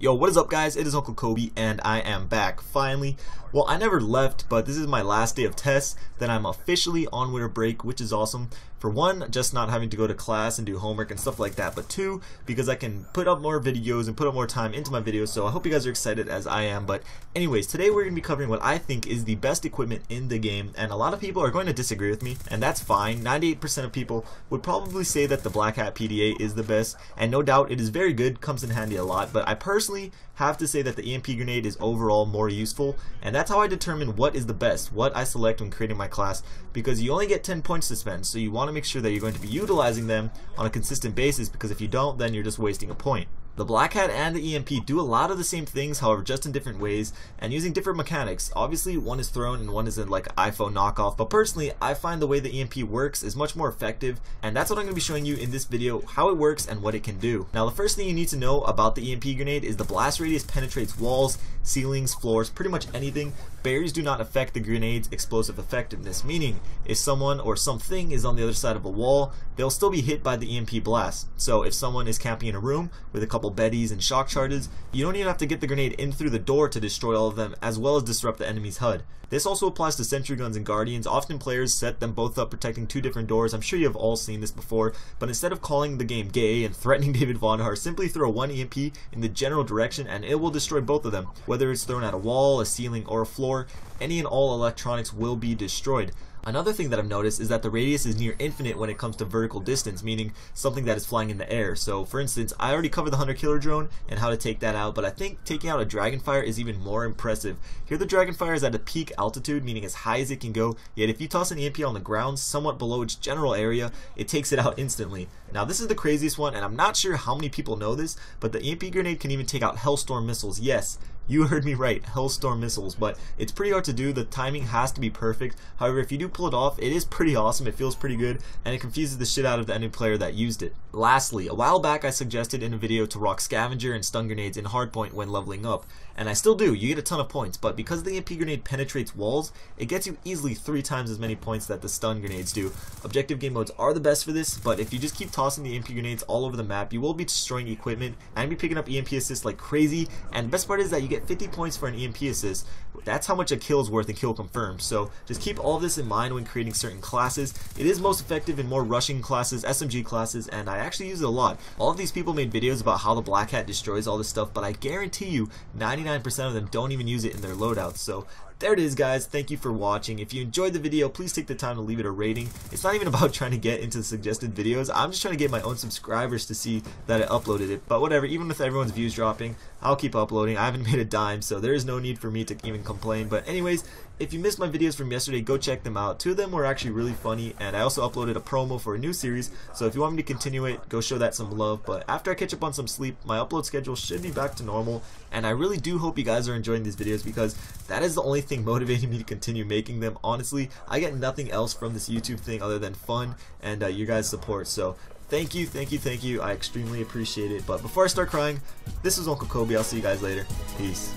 Yo, what is up guys? It is Uncle Kobe and I am back, finally. Well, I never left, but this is my last day of tests, then I'm officially on winter break, which is awesome. For one, just not having to go to class and do homework and stuff like that, but two, because I can put up more videos and put up more time into my videos, so I hope you guys are excited as I am. But anyways, today we're going to be covering what I think is the best equipment in the game, and a lot of people are going to disagree with me, and that's fine. 98% of people would probably say that the Black Hat PDA is the best, and no doubt it is very good, comes in handy a lot, but I personally have to say that the EMP grenade is overall more useful, and that's how I determine what is the best, what I select when creating my class, because you only get 10 points to spend, so you want to make sure that you're going to be utilizing them on a consistent basis, because if you don't, then you're just wasting a point. The Black Hat and the EMP do a lot of the same things, however, just in different ways and using different mechanics. Obviously, one is thrown and one is in like iPhone knockoff, but personally, I find the way the EMP works is much more effective, and that's what I'm going to be showing you in this video, how it works and what it can do. Now, the first thing you need to know about the EMP grenade is the blast radius penetrates walls, ceilings, floors, pretty much anything. Barriers do not affect the grenade's explosive effectiveness, meaning if someone or something is on the other side of a wall, they'll still be hit by the EMP blast. So if someone is camping in a room with a couple Bettys and shock charges, you don't even have to get the grenade in through the door to destroy all of them, as well as disrupt the enemy's HUD. This also applies to sentry guns and guardians. Often players set them both up protecting two different doors. I'm sure you have all seen this before, but instead of calling the game gay and threatening David Vonderhaar, simply throw one EMP in the general direction and it will destroy both of them. Whether it's thrown at a wall, a ceiling, or a floor, any and all electronics will be destroyed. Another thing that I've noticed is that the radius is near infinite when it comes to vertical distance, meaning something that is flying in the air. So for instance, I already covered the Hunter Killer drone and how to take that out, but I think taking out a Dragonfire is even more impressive. Here the Dragonfire is at a peak altitude, meaning as high as it can go, yet if you toss an EMP on the ground somewhat below its general area, it takes it out instantly. Now this is the craziest one, and I'm not sure how many people know this, but the EMP grenade can even take out Hellstorm missiles. Yes, you heard me right, Hellstorm missiles, but it's pretty hard to do. The timing has to be perfect. However, if you do pull it off, it is pretty awesome. It feels pretty good, and it confuses the shit out of the enemy player that used it. Lastly, a while back I suggested in a video to rock Scavenger and stun grenades in hardpoint when leveling up, and I still do. You get a ton of points, but because the EMP grenade penetrates walls, it gets you easily three times as many points that the stun grenades do. Objective game modes are the best for this, but if you just keep tossing the EMP grenades all over the map, you will be destroying equipment and be picking up EMP assists like crazy, and the best part is that you get get 50 points for an EMP assist. That's how much a kill is worth and kill confirmed. So just keep all this in mind when creating certain classes. It is most effective in more rushing classes, SMG classes, and I actually use it a lot. All of these people made videos about how the Black Hat destroys all this stuff, but I guarantee you 99% of them don't even use it in their loadouts. So there it is guys. Thank you for watching. If you enjoyed the video please take the time to leave it a rating. It's not even about trying to get into the suggested videos. I'm just trying to get my own subscribers to see that I uploaded it. But whatever even with everyone's views dropping I'll keep uploading. I haven't made a dime so there is no need for me to even complain. But anyways if you missed my videos from yesterday, go check them out. Two of them were actually really funny, and I also uploaded a promo for a new series, so if you want me to continue it, go show that some love. But after I catch up on some sleep, my upload schedule should be back to normal, and I really do hope you guys are enjoying these videos because that is the only thing motivating me to continue making them. Honestly, I get nothing else from this YouTube thing other than fun and uh, your guys' support, so thank you, thank you, thank you. I extremely appreciate it. But before I start crying, this is Uncle Kobe. I'll see you guys later. Peace.